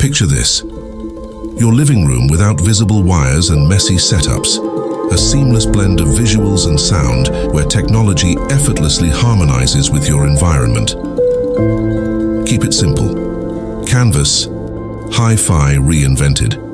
Picture this. Your living room without visible wires and messy setups. A seamless blend of visuals and sound where technology effortlessly harmonizes with your environment. Keep it simple. Canvas, Hi-Fi reinvented.